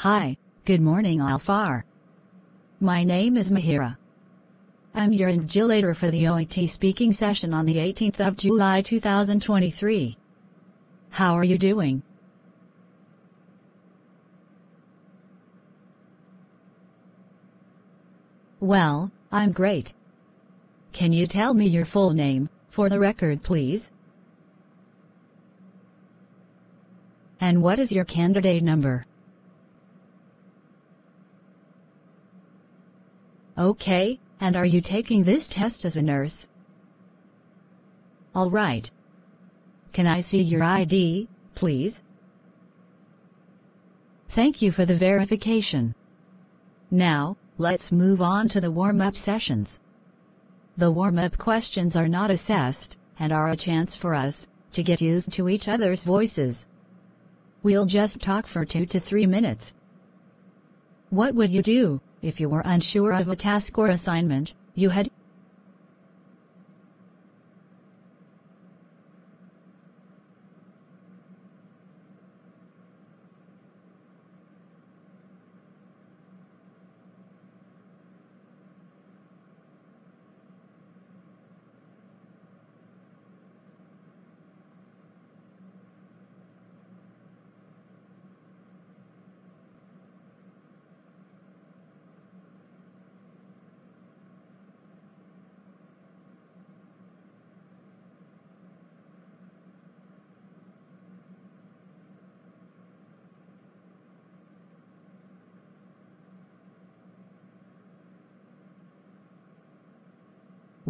Hi, good morning Alfar. My name is Mihiraa. I'm your invigilator for the OET speaking session on the 18th of July 2023. How are you doing? Well, I'm great. Can you tell me your full name, for the record please? And what is your candidate number? Okay, and are you taking this test as a nurse? Alright. Can I see your ID, please? Thank you for the verification. Now, let's move on to the warm-up sessions. The warm-up questions are not assessed, and are a chance for us to get used to each other's voices. We'll just talk for two to three minutes. What would you do if you were unsure of a task or assignment you had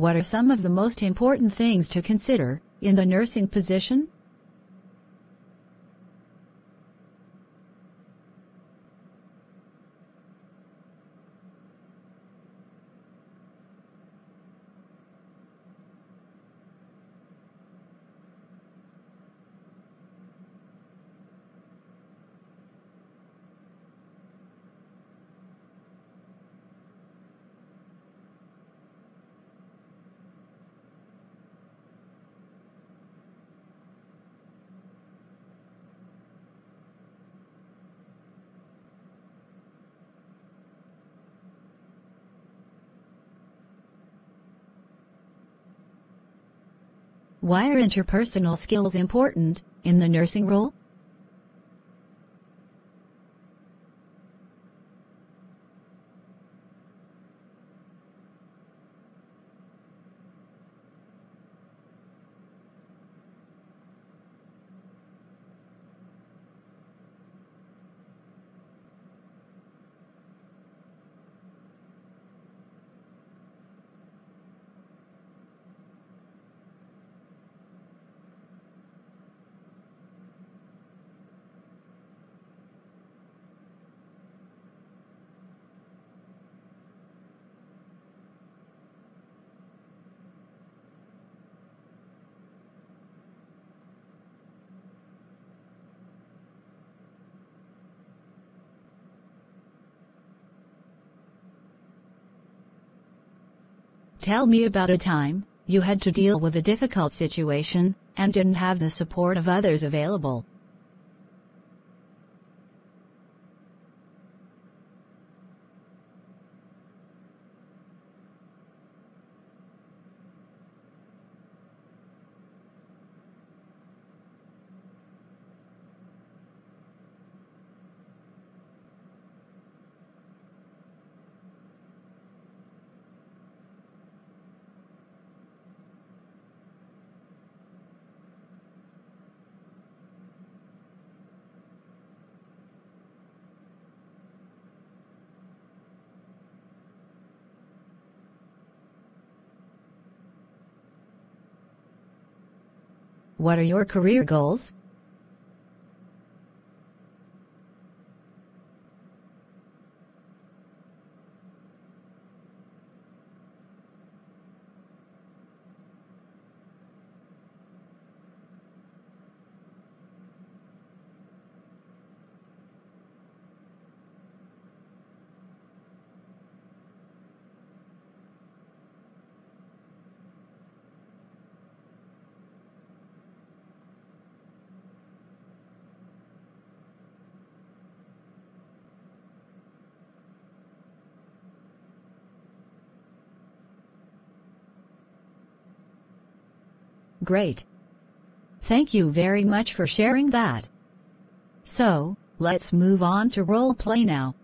What are some of the most important things to consider in the nursing position? Why are interpersonal skills important in the nursing role? Tell me about a time you had to deal with a difficult situation and didn't have the support of others available. What are your career goals? Great. Thank you very much for sharing that. So, let's move on to role play now.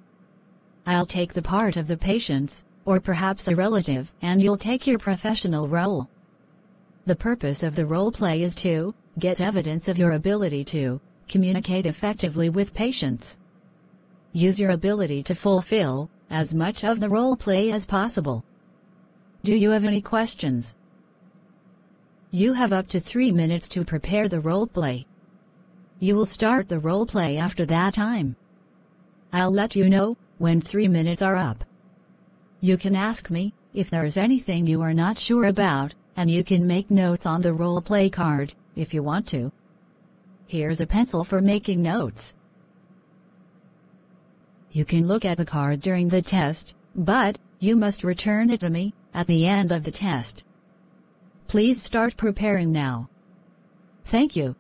I'll take the part of the patients, or perhaps a relative, and you'll take your professional role. The purpose of the role play is to get evidence of your ability to communicate effectively with patients. Use your ability to fulfill as much of the role play as possible. Do you have any questions? You have up to three minutes to prepare the role play. You will start the role play after that time. I'll let you know when three minutes are up. You can ask me if there is anything you are not sure about, and you can make notes on the role play card if you want to. Here's a pencil for making notes. You can look at the card during the test, but you must return it to me at the end of the test. Please start preparing now. Thank you.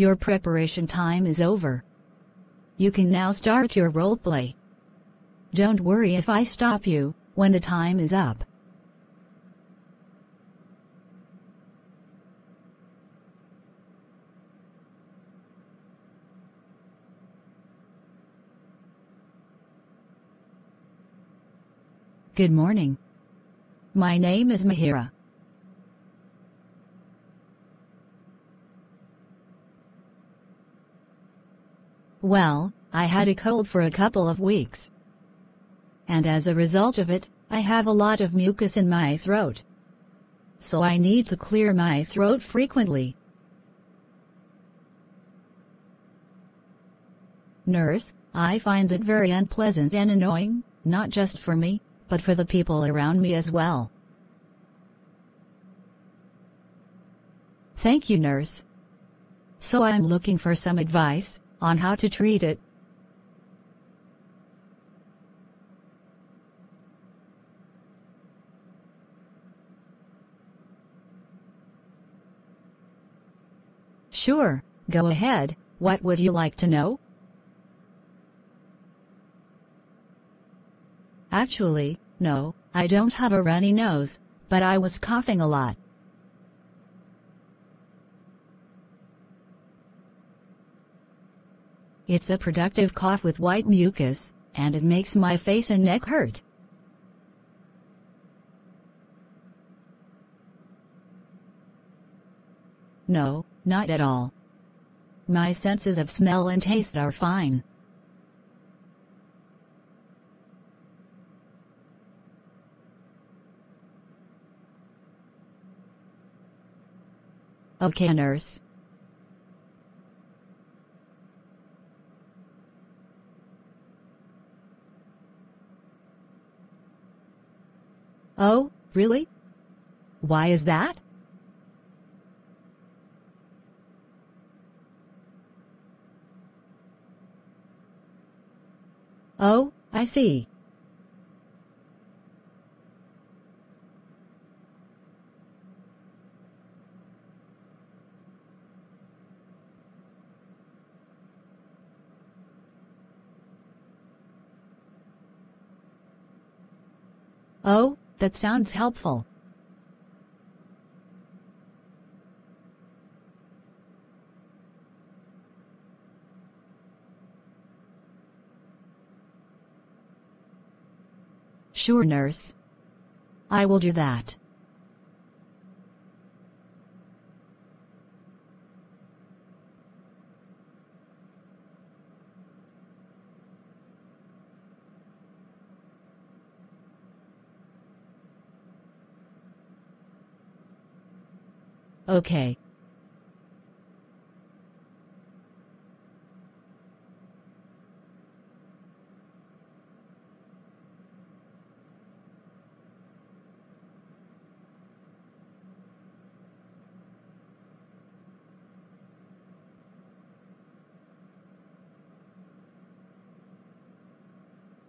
Your preparation time is over. You can now start your roleplay. Don't worry if I stop you when the time is up. Good morning. My name is Mihiraa. Well, I had a cold for a couple of weeks. And as a result of it, I have a lot of mucus in my throat. So I need to clear my throat frequently. Nurse, I find it very unpleasant and annoying, not just for me, but for the people around me as well. Thank you, nurse. So I'm looking for some advice on how to treat it. Sure, go ahead, what would you like to know? Actually, no, I don't have a runny nose, but I was coughing a lot. It's a productive cough with white mucus, and it makes my face and neck hurt. No, not at all. My senses of smell and taste are fine. Okay nurse. Oh, really? Why is that? Oh, I see. Oh, that sounds helpful. Sure, nurse. I will do that. Okay.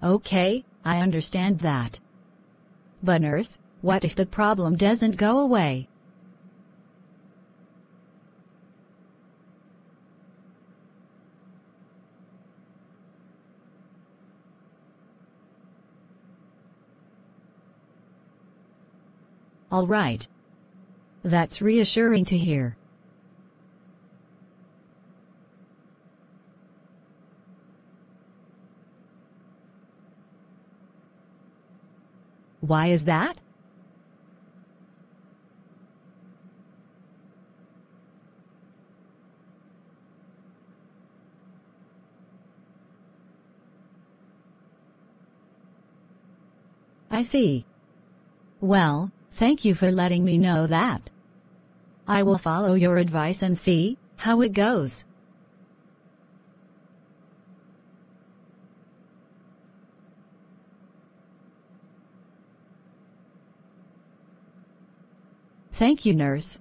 Okay, I understand that. But nurse, what if the problem doesn't go away? All right. That's reassuring to hear. Why is that? I see. Well, thank you for letting me know that. I will follow your advice and see how it goes. Thank you nurse.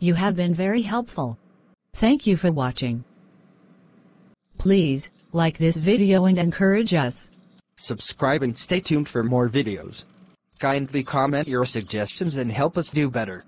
You have been very helpful. Thank you for watching. Please, like this video and encourage us. Subscribe and stay tuned for more videos. Kindly comment your suggestions and help us do better.